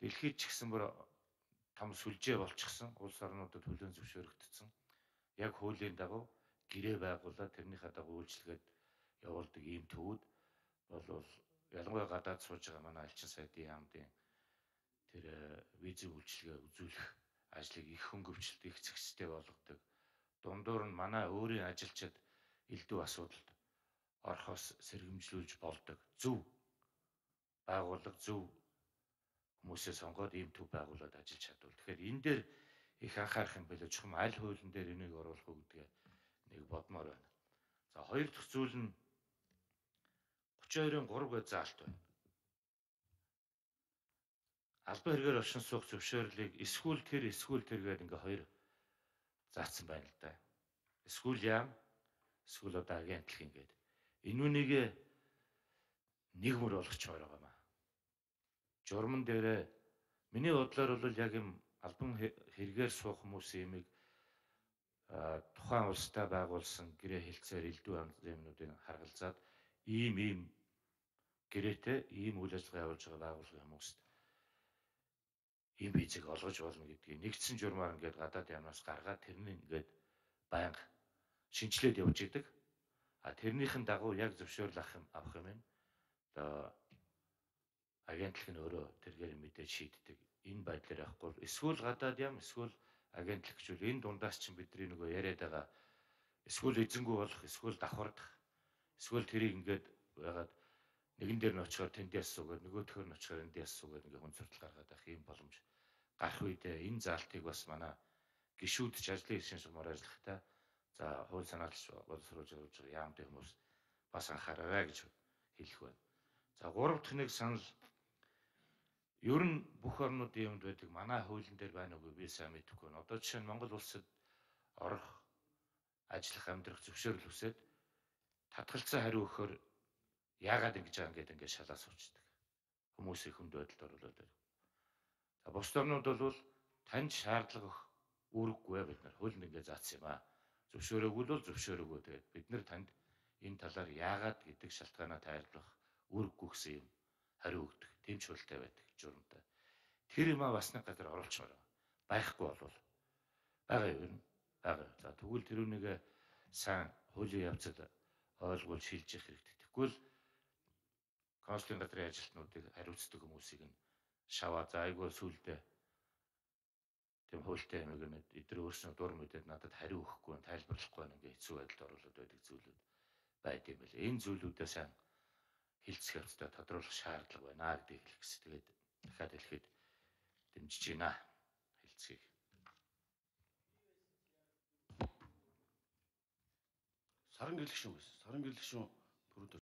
Дэлхийд ч гэсэн бүр том сүлжээ болчихсон улс орнуудад хүлээн зөвшөөрөгдсөн. Яг хуулийн дагуу гэрээ байгуулаад тэрнийхээ дагуу үйлчлэгээд явуулдаг ийм төвүүд бол ялангуяа гадаад сууж байгаа манай алчин сайдын яамдын тэр э, визийн үйлчлэгээ үзүүлэх ажлыг их хөнгөвчлөлт их зэгцтэй болгодог. Дундуур нь манай өөрийн ажилчид элдв асуудалд орхос сэргэмжлүүлж болдог. Зөв байгууллага зөв хүмүүсээ сонгоод ийм төв байгуулад ажиллаж чадвал. Тэгэхээр энэ дээр их анхаарах юм байлаа. Чухам аль хуулийн дээр энийг оруулах уу гэдгээ нэг бодмоор байна. За хоёр дахь зүйл нь 32-ын 3 гэж заалт байна. Албан хэрэгээр оршин суух зөвшөөрлийг эсвэл тэр эсвэл тэр гэдэг ингээ хоёр заасан байна л да. Эсвэл яам эсвэл одоо агентлаг ингээд. Энүүнийг нэг мөр болгочмоор байгаа маа. Журман дээрээ миний бодлоор бол яг юм албан хэрэгээр суух хүмүүсийн имийг тухайн улстай байгуулсан гэрээ хэлцээр элдв юмнуудыг харгалзаад ийм ийм гэрээтэй ийм үйл ажиллагаа явуулж байгаа байгууллагын хүмүүст ийм визийг олгож болно гэдгийг нэгдсэн журмаар ингээд гадаад яамнаас гаргаад тэрний ингээд байнга шинжилээд явж идэг. А тэрнийхэн дагуу яг зөвшөөрөл авах юм байна. Одоо агентлаг нь өөрөө тэргээр мэдээж шийддэг. Энэ байдлаар явахгүй эсвэл гадаад ям эсвэл агентлагчул энэ дундаас чинь бидний нөгөө яриад байгаа эсвэл эзэнгүү болох эсвэл давхардах эсвэл тэрийг ингээд байгаад нэгэн дээр нь очихоор тэндээс суугаад нөгөөхөр нь очихоор эндээс суугаад ингээ хүн суртал гаргаад байх юм боломж гарах үедээ энэ заалтыг бас манай гişүүдч ажлын хэсгийн сумаар ажиллахтаа за хууль санаалж боловсруулж явж байгаа яамтай хүмүүс бас анхаараарай гэж хэлэх байна. За гурав дахь нэг санал ер нь бүх орнуудын юмд байдаг манай хуулийн дээр байна уу би сайн мэдэхгүй байна. Одоо жишээ нь Монгол улсад орох ажиллах амьдрах зөвшөөрөл хүсээд татгалцсан хариу өгөхөөр яагаад ингэж байгаа ингээд ингээд шалаа суучдаг. Хүмүүсийн хүнд байдалд оруулаад байна. За бус орнууд бол танд шаардлага өгөх үүрэггүй бид нар хуулинд ингээд заасан юм аа. Зөвшөөрөөгүй бол зөвшөөрөөгүй тэгээд бид нар танд энэ талаар яагаад гэдэг шалтгаанаа тайлбарлах үүрэггүй гэсэн юм хариу өгдөг. Тэмч хөлтэй байдаг журамтай. Тэр юм а бас нэг газар оруулчмаар байхгүй болвол байгаа юм. Байгаа. За тэгвэл тэр үнийг сайн хуулийн явцад ойлгуул шилжих хэрэгтэй. Тэгвэл консулын газрын ажилтнуудыг хариуцдаг хүмүүсийг нь шаваа за айгүй сүулдэ тийм хуультай юм гэнэ эдгээр өөрснөө дур мэдээд надад хариу өгөхгүй тайлбарлахгүй ингээ хэцүү байдалд оруулаад байдаг зүйлүүд байд юм байна. Энэ зүйлүүдээ сайн хилцэх явцдаа тодруулах шаардлага байна гэдгийг хэлэх гэсэн. Тэгээд дахиад хэлэхэд дэмжиж байна хэлцгийг. Саран гэрлэх шүү гэсэн. Саран гэрлэх шүү